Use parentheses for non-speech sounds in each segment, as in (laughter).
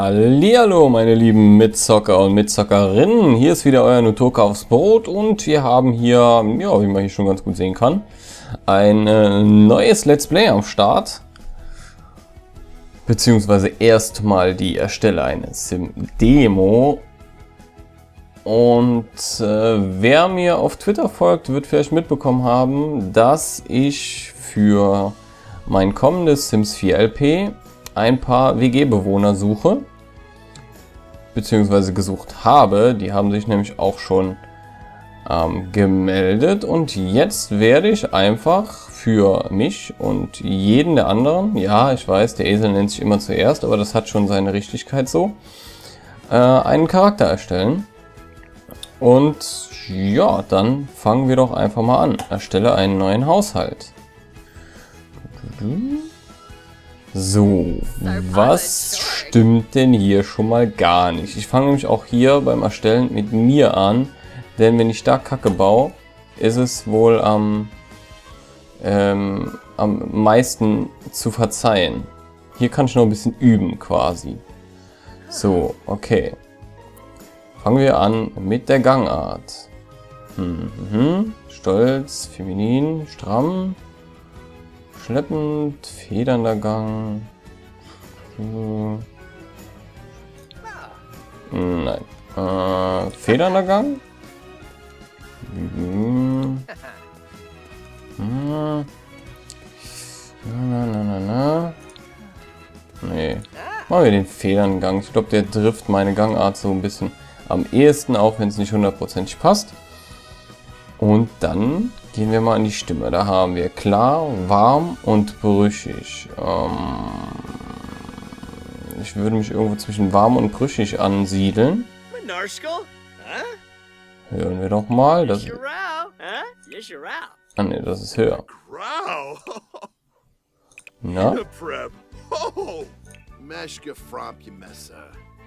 Hallihallo meine lieben Mitzocker und Mitzockerinnen, hier ist wieder euer Nutoka aufs Brot und wir haben hier, ja wie man hier schon ganz gut sehen kann, ein äh, neues Let's Play am Start. Beziehungsweise erstmal die Erstelle eines Sim-Demo. Und äh, wer mir auf Twitter folgt, wird vielleicht mitbekommen haben, dass ich für mein kommendes Sims 4 LP ein paar WG-Bewohner suche. Beziehungsweise gesucht habe. Die haben sich nämlich auch schon ähm, gemeldet. Und jetzt werde ich einfach für mich und jeden der anderen, ja, ich weiß, der Esel nennt sich immer zuerst, aber das hat schon seine Richtigkeit so, äh, einen Charakter erstellen. Und ja, dann fangen wir doch einfach mal an. Erstelle einen neuen Haushalt. So, was stimmt denn hier schon mal gar nicht? Ich fange nämlich auch hier beim Erstellen mit mir an, denn wenn ich da Kacke baue, ist es wohl am, ähm, am meisten zu verzeihen. Hier kann ich noch ein bisschen üben quasi. So, okay. Fangen wir an mit der Gangart. Mhm. Stolz, feminin, stramm, Schleppend, federnder Gang. Hm. Nein. Äh, federnder Gang? Hm. Hm. Na, na, na, na. Nee. Machen wir den federnden Gang. Ich glaube, der trifft meine Gangart so ein bisschen am ehesten, auch wenn es nicht hundertprozentig passt. Und dann gehen wir mal an die Stimme. Da haben wir klar, warm und brüchig. Ähm, ich würde mich irgendwo zwischen warm und brüchig ansiedeln. Hören wir doch mal. Das ah ne, das ist höher. (laughs) Na?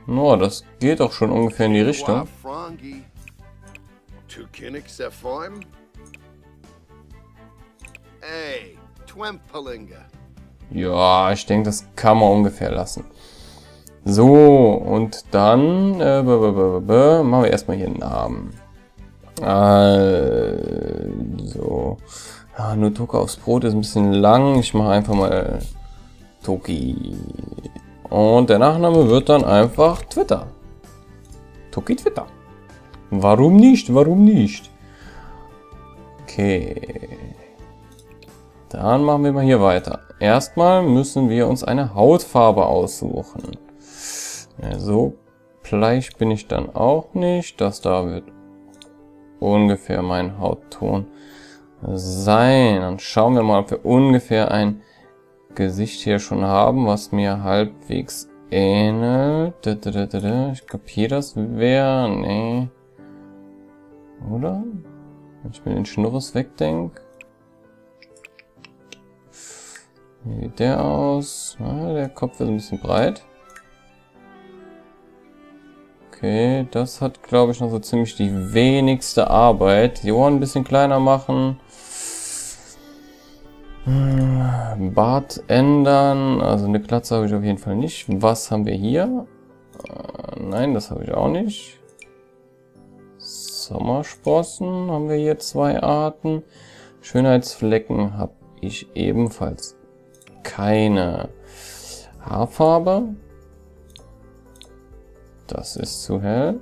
No, das geht doch schon ungefähr in die Richtung. Ja, ich denke, das kann man ungefähr lassen. So, und dann äh, machen wir erstmal hier einen Namen. Also, ja, nur Toka aufs Brot ist ein bisschen lang. Ich mache einfach mal Toki. Und der Nachname wird dann einfach Twitter. Toki Twitter. Warum nicht? Warum nicht? Okay. Dann machen wir mal hier weiter. Erstmal müssen wir uns eine Hautfarbe aussuchen. Ja, so bleich bin ich dann auch nicht. Das da wird ungefähr mein Hautton sein. Dann schauen wir mal, ob wir ungefähr ein Gesicht hier schon haben, was mir halbwegs ähnelt. Ich kapiere das wäre... Nee. Oder? Wenn ich mir den Schnurres wegdenke. Wie sieht der aus? Ah, der Kopf ist ein bisschen breit. Okay, das hat, glaube ich, noch so ziemlich die wenigste Arbeit. Die Ohren ein bisschen kleiner machen. Hm, Bart ändern. Also eine Glatze habe ich auf jeden Fall nicht. Was haben wir hier? Äh, nein, das habe ich auch nicht. Sommersprossen haben wir hier zwei Arten. Schönheitsflecken habe ich ebenfalls keine Haarfarbe. Das ist zu hell.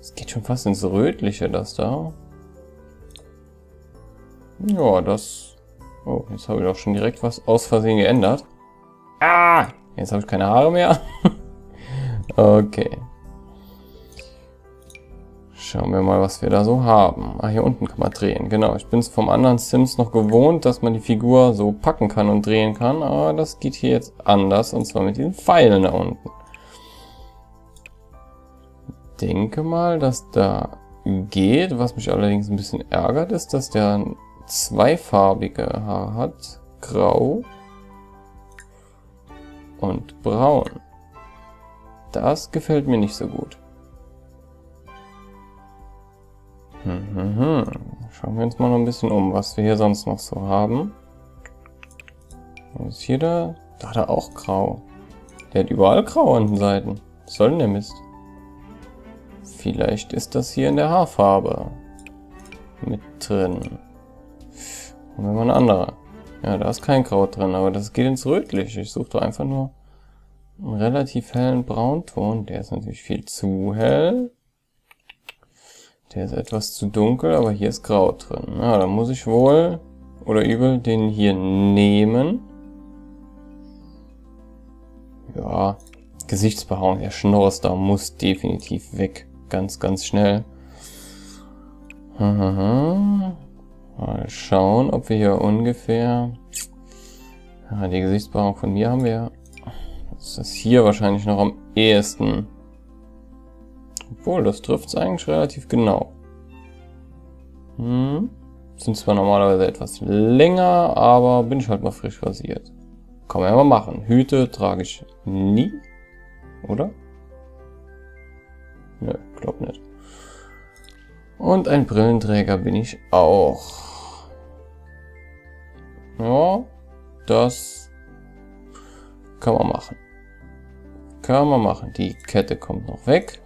Es geht schon fast ins Rötliche, das da. Ja, das... Oh, jetzt habe ich auch schon direkt was aus Versehen geändert. Ah! Jetzt habe ich keine Haare mehr. (laughs) okay. Schauen wir mal, was wir da so haben. Ah, hier unten kann man drehen. Genau, ich bin es vom anderen Sims noch gewohnt, dass man die Figur so packen kann und drehen kann. Aber das geht hier jetzt anders. Und zwar mit diesen Pfeilen da unten. Denke mal, dass da geht. Was mich allerdings ein bisschen ärgert, ist, dass der zweifarbige Haar hat. Grau und braun. Das gefällt mir nicht so gut. Mhm. Schauen wir uns mal noch ein bisschen um, was wir hier sonst noch so haben. Was ist hier da? Da hat er auch grau. Der hat überall grau an den Seiten. Was soll denn der Mist? Vielleicht ist das hier in der Haarfarbe mit drin. Und wenn man eine andere. Ja, da ist kein Kraut drin, aber das geht ins Rötliche. Ich suche doch einfach nur einen relativ hellen Braunton. Der ist natürlich viel zu hell. Der ist etwas zu dunkel, aber hier ist Grau drin. Na, dann muss ich wohl oder übel den hier nehmen. Ja, Gesichtsbehaarung, der Schnorres da muss definitiv weg. Ganz, ganz schnell. (laughs) Mal schauen, ob wir hier ungefähr... Die Gesichtsbehaarung von mir haben wir... Das ist das hier wahrscheinlich noch am ehesten. Obwohl, das trifft es eigentlich relativ genau. Hm. Sind zwar normalerweise etwas länger, aber bin ich halt mal frisch rasiert. Kann man ja mal machen. Hüte trage ich nie. Oder? Nö, glaub nicht. Und ein Brillenträger bin ich auch. Ja, das kann man machen. Kann man machen. Die Kette kommt noch weg.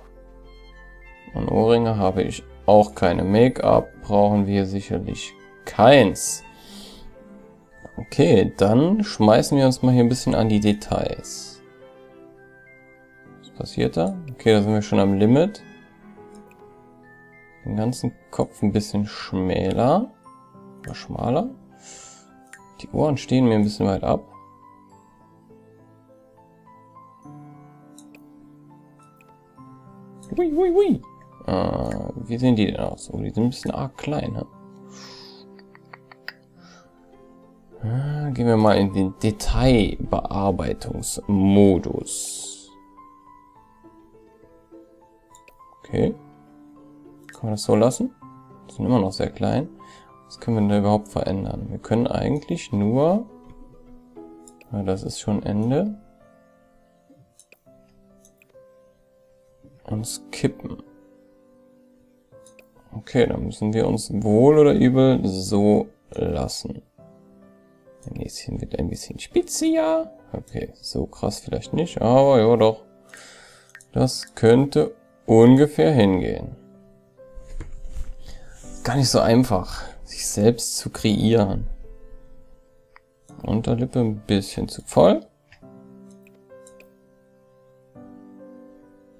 Und Ohrringe habe ich auch keine. Make-up brauchen wir sicherlich keins. Okay, dann schmeißen wir uns mal hier ein bisschen an die Details. Was passiert da? Okay, da sind wir schon am Limit. Den ganzen Kopf ein bisschen schmäler. Oder schmaler. Die Ohren stehen mir ein bisschen weit ab. Ui, ui, ui. Äh, wie sehen die denn aus? Oh, die sind ein bisschen arg klein. Ne? Äh, gehen wir mal in den Detailbearbeitungsmodus. Okay. Kann man das so lassen? Die sind immer noch sehr klein. Was können wir denn überhaupt verändern? Wir können eigentlich nur... Ja, das ist schon Ende. Uns kippen. Okay, dann müssen wir uns wohl oder übel so lassen. Ein Näschen wird ein bisschen spitziger. Okay, so krass vielleicht nicht, aber ja doch. Das könnte ungefähr hingehen. Gar nicht so einfach, sich selbst zu kreieren. Unterlippe ein bisschen zu voll.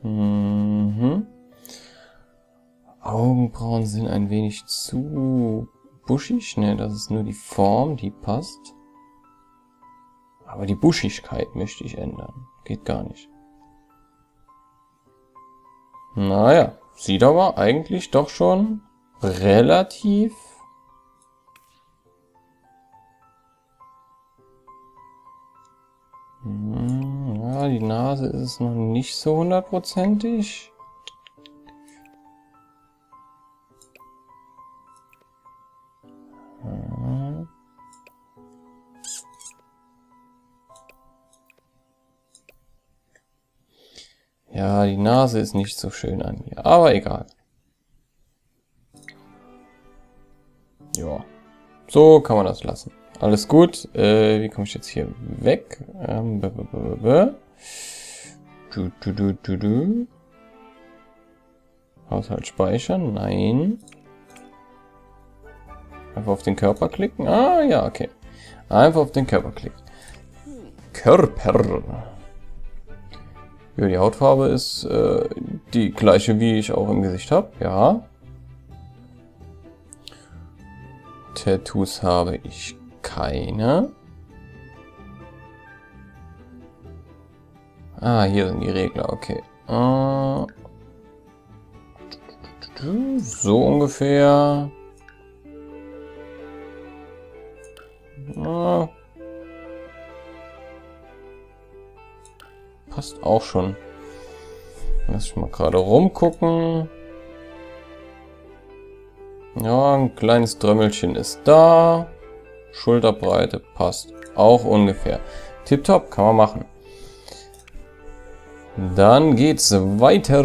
Mhm. Augenbrauen sind ein wenig zu buschig. Ne, das ist nur die Form, die passt. Aber die Buschigkeit möchte ich ändern. Geht gar nicht. Naja, sieht aber eigentlich doch schon relativ hm, ja, die Nase ist noch nicht so hundertprozentig. Ja, die Nase ist nicht so schön an mir, aber egal. Ja, so kann man das lassen. Alles gut. Äh, wie komme ich jetzt hier weg? Ähm, b -b -b du, du, du, du, du. Haushalt speichern? Nein. Einfach auf den Körper klicken? Ah, ja, okay. Einfach auf den Körper klicken. Körper. Ja, die Hautfarbe ist äh, die gleiche, wie ich auch im Gesicht habe. Ja. Tattoos habe ich keine. Ah, hier sind die Regler, okay. Äh, so ungefähr. Äh, passt auch schon. Lass ich mal gerade rumgucken. Ja, ein kleines Drömmelchen ist da. Schulterbreite passt auch ungefähr. Tipptopp, kann man machen. Dann geht's weiter.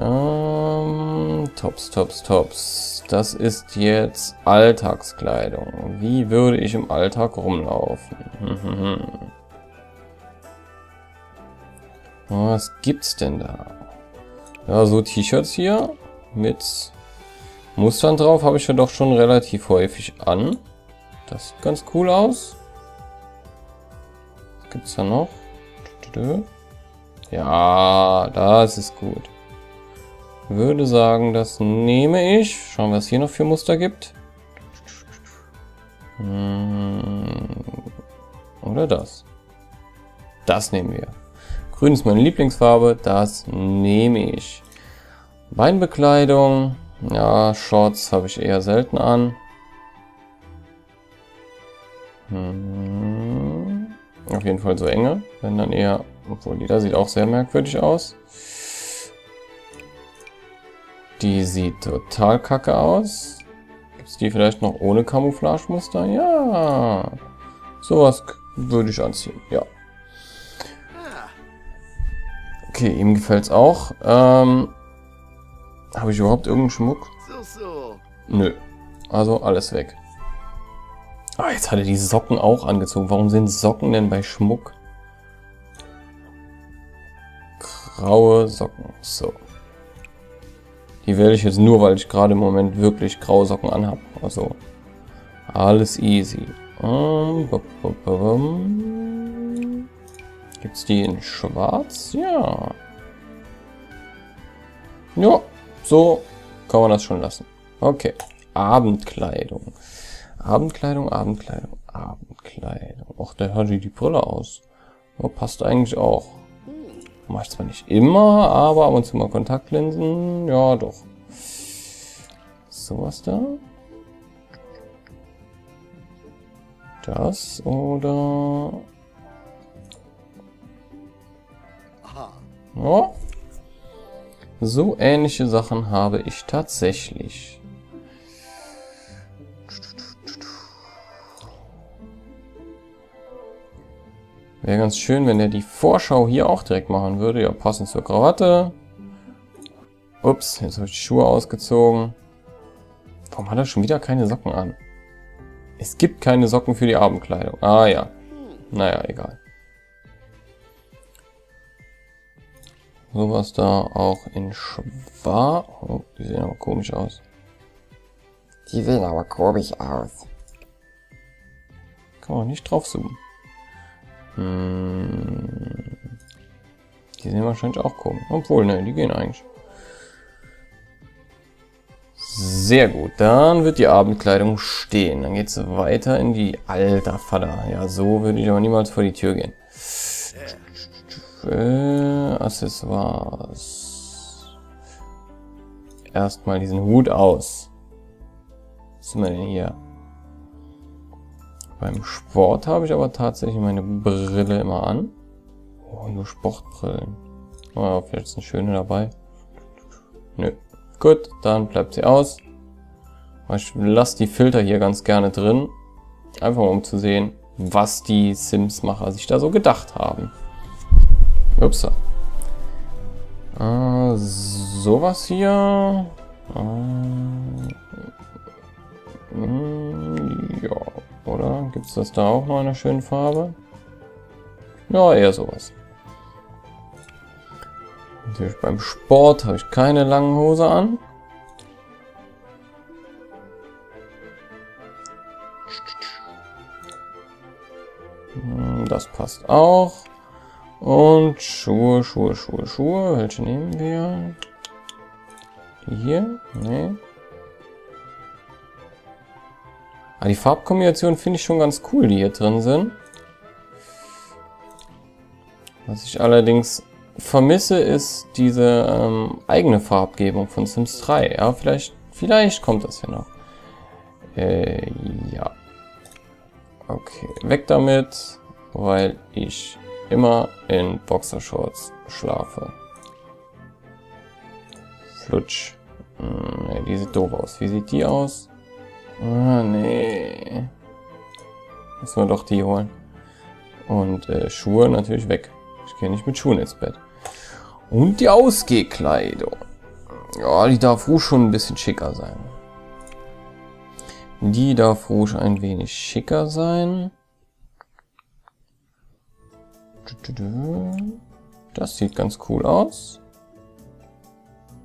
Ähm, tops, tops, tops. Das ist jetzt Alltagskleidung. Wie würde ich im Alltag rumlaufen? (laughs) Was gibt's denn da? Ja, so T-Shirts hier mit Mustern drauf habe ich ja doch schon relativ häufig an. Das sieht ganz cool aus. Was gibt's da noch? Ja, das ist gut. Würde sagen, das nehme ich. Schauen, was hier noch für Muster gibt. Hm, oder das. Das nehmen wir. Grün ist meine Lieblingsfarbe. Das nehme ich. Beinbekleidung. Ja, Shorts habe ich eher selten an. Hm, auf jeden Fall so enge. Wenn dann eher... Obwohl, die da sieht auch sehr merkwürdig aus. Die sieht total kacke aus. Gibt es die vielleicht noch ohne Camouflagemuster? Ja. Sowas würde ich anziehen, ja. Okay, ihm gefällt es auch. Ähm, Habe ich überhaupt irgendeinen Schmuck? Nö. Also alles weg. Ah, jetzt hat er die Socken auch angezogen. Warum sind Socken denn bei Schmuck? Graue Socken. So. Die wähle ich jetzt nur, weil ich gerade im Moment wirklich graue Socken anhabe. Also alles easy. Um, Gibt es die in schwarz? Ja. Ja, so kann man das schon lassen. Okay. Abendkleidung. Abendkleidung, Abendkleidung, Abendkleidung. Och, der hat die Brille aus. Oh, passt eigentlich auch. Mach ich zwar nicht immer, aber ab und zu mal Kontaktlinsen. Ja, doch. So was da. Das oder... Ja. So ähnliche Sachen habe ich tatsächlich. Wäre ganz schön, wenn er die Vorschau hier auch direkt machen würde. Ja, passend zur Krawatte. Ups, jetzt habe ich die Schuhe ausgezogen. Warum hat er schon wieder keine Socken an? Es gibt keine Socken für die Abendkleidung. Ah ja. Naja, egal. Sowas da auch in schwarz. Oh, die sehen aber komisch aus. Die sehen aber komisch aus. Kann man nicht drauf zoomen. Hm. Die sehen wahrscheinlich auch komisch. Obwohl, ne, die gehen eigentlich. Sehr gut, dann wird die Abendkleidung stehen. Dann geht es weiter in die... Alter Vater, ja so würde ich aber niemals vor die Tür gehen. Äh, Accessoires. Erstmal diesen Hut aus. Was sind wir denn hier? Beim Sport habe ich aber tatsächlich meine Brille immer an. Oh, nur Sportbrillen. Oh, vielleicht ist eine schöne dabei. Nö. Gut, dann bleibt sie aus. Ich lasse die Filter hier ganz gerne drin. Einfach mal um zu sehen, was die Sims-Macher sich da so gedacht haben. Ups. Äh, sowas hier. Äh, ja, oder? Gibt es das da auch noch in einer schönen Farbe? Ja, eher sowas. Natürlich beim Sport habe ich keine langen Hose an. Hm, das passt auch. Und Schuhe, Schuhe, Schuhe, Schuhe. Welche nehmen wir? Die hier? Nee. Ah, die Farbkombination finde ich schon ganz cool, die hier drin sind. Was ich allerdings vermisse, ist diese ähm, eigene Farbgebung von Sims 3. Ja, vielleicht, vielleicht kommt das ja noch. Äh, ja. Okay, weg damit, weil ich immer in Boxershorts schlafe. Flutsch. Hm, nee, die sieht doof aus. Wie sieht die aus? Ah, nee. Müssen wir doch die holen. Und äh, Schuhe natürlich weg. Ich gehe nicht mit Schuhen ins Bett. Und die Ausgehkleidung. Ja, die darf ruhig schon ein bisschen schicker sein. Die darf ruhig ein wenig schicker sein. Das sieht ganz cool aus.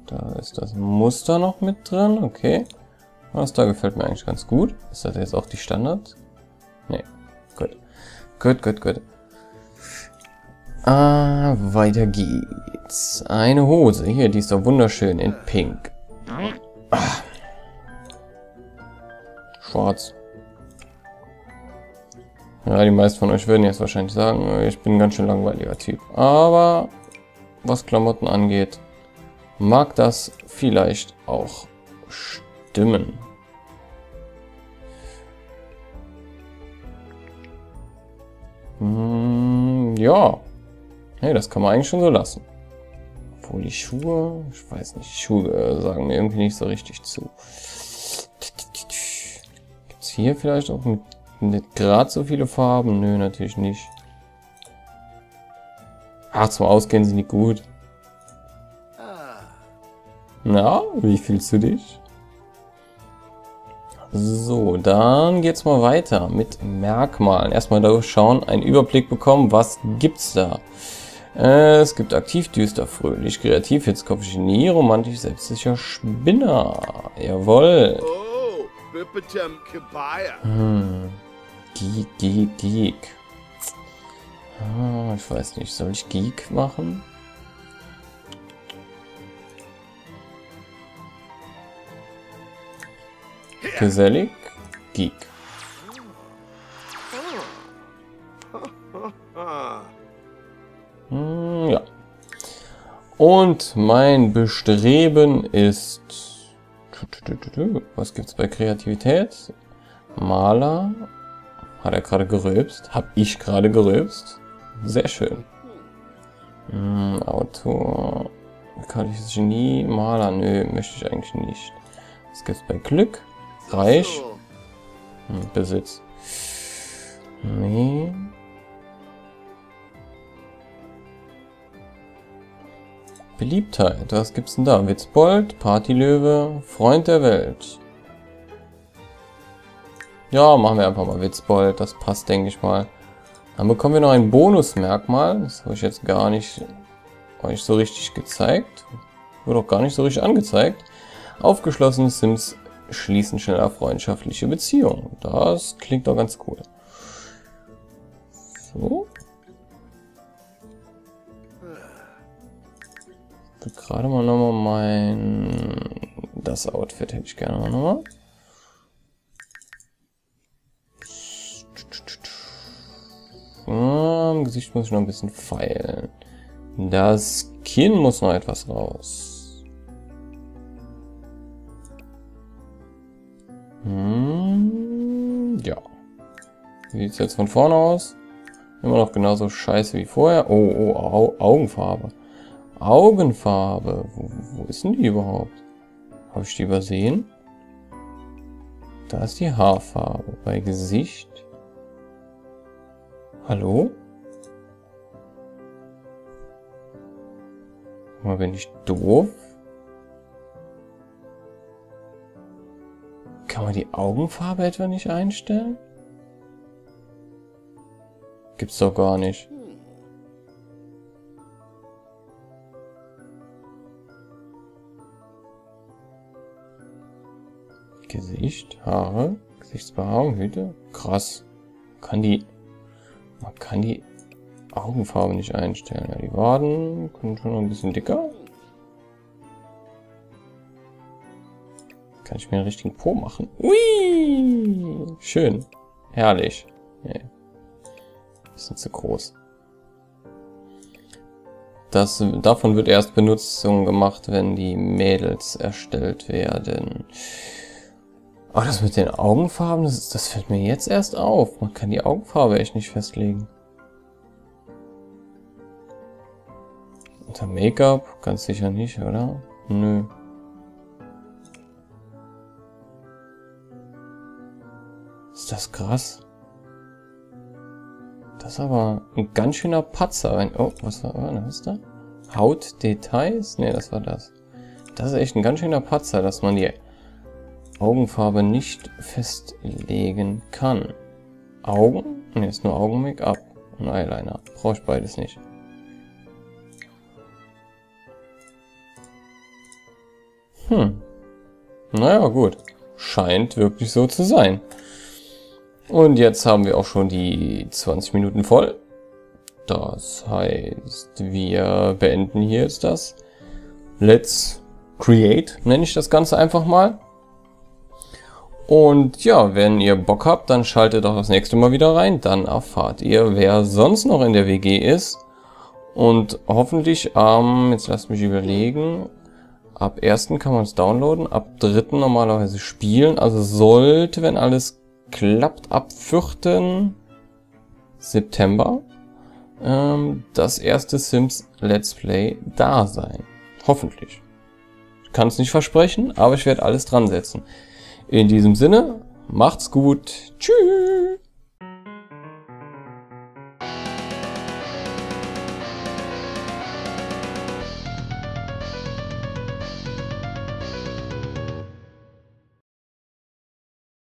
Da ist das Muster noch mit drin, okay. Das da gefällt mir eigentlich ganz gut. Ist das jetzt auch die Standard? Nee, gut. Gut, gut, gut. Ah, weiter geht's. Eine Hose. Hier, die ist doch wunderschön in pink. Ah. Schwarz. Ja, die meisten von euch würden jetzt wahrscheinlich sagen, ich bin ein ganz schön langweiliger Typ. Aber was Klamotten angeht, mag das vielleicht auch stimmen. Hm, ja. Hey, das kann man eigentlich schon so lassen. Obwohl die Schuhe, ich weiß nicht, die Schuhe äh, sagen mir irgendwie nicht so richtig zu. Gibt's hier vielleicht auch mit nicht gerade so viele Farben? Nö, natürlich nicht. Ach, zum Ausgehen sind die gut. Na, wie fühlst du dich? So, dann geht's mal weiter mit Merkmalen. Erstmal durchschauen, einen Überblick bekommen, was gibt's da. Äh, es gibt aktiv, düster, fröhlich, kreativ, Hitzkopf, Genie, romantisch, selbstsicher, Spinner. Jawohl. Hm. Geek, Geek, Geek. Ah, ich weiß nicht, soll ich Geek machen? Gesellig, Geek. Hm, ja. Und mein Bestreben ist... Was gibt's bei Kreativität? Maler. Hat er gerade gerülpst? Hab ich gerade gerülpst? Sehr schön. Hm, Autor. Kallisches Genie. Maler. Nö, möchte ich eigentlich nicht. Was gibt's bei Glück? Reich. Hm, Besitz. Nee. Beliebtheit. Was gibt's denn da? Witzbold, Partylöwe, Freund der Welt. Ja, machen wir einfach mal Witzbold. Das passt, denke ich mal. Dann bekommen wir noch ein Bonusmerkmal. Das habe ich jetzt gar nicht euch so richtig gezeigt. Wird auch gar nicht so richtig angezeigt. Aufgeschlossene Sims schließen schneller freundschaftliche Beziehungen. Das klingt doch ganz cool. So. Gerade mal nochmal mein... Das Outfit hätte ich gerne nochmal. Gesicht muss ich noch ein bisschen feilen. Das Kinn muss noch etwas raus. Hm, ja. Wie sieht es jetzt von vorne aus? Immer noch genauso scheiße wie vorher. Oh, oh, Au Augenfarbe. Augenfarbe. Wo, wo ist denn die überhaupt? Habe ich die übersehen? Da ist die Haarfarbe. Bei Gesicht. Hallo? Mal bin ich doof? Kann man die Augenfarbe etwa nicht einstellen? Gibt's doch gar nicht. Gesicht, Haare, Gesichtsbehaarung, Hüte. Krass. Kann die... Man kann die Augenfarbe nicht einstellen. Ja, die Waden können schon noch ein bisschen dicker. Kann ich mir einen richtigen Po machen. Ui! Schön. Herrlich. Nee. Bisschen zu groß. Das, davon wird erst Benutzung gemacht, wenn die Mädels erstellt werden. Aber das mit den Augenfarben, das, das fällt mir jetzt erst auf. Man kann die Augenfarbe echt nicht festlegen. Unter Make-up? Ganz sicher nicht, oder? Nö. Ist das krass? Das ist aber ein ganz schöner Patzer. Oh, was war, was ist da? Hautdetails? Ne, das war das. Das ist echt ein ganz schöner Patzer, dass man die Augenfarbe nicht festlegen kann. Augen? Ne, ist nur Augen-Make-up und Eyeliner. Brauche ich beides nicht. Hm. Naja, gut. Scheint wirklich so zu sein. Und jetzt haben wir auch schon die 20 Minuten voll. Das heißt, wir beenden hier jetzt das. Let's Create, nenne ich das Ganze einfach mal. Und ja, wenn ihr Bock habt, dann schaltet auch das nächste Mal wieder rein. Dann erfahrt ihr, wer sonst noch in der WG ist. Und hoffentlich, ähm, jetzt lasst mich überlegen, ab 1. kann man es downloaden, ab 3. normalerweise spielen. Also sollte, wenn alles klappt, ab 4. September ähm, das erste Sims Let's Play da sein. Hoffentlich. Ich kann es nicht versprechen, aber ich werde alles dran setzen. In diesem Sinne, macht's gut. Tschüss.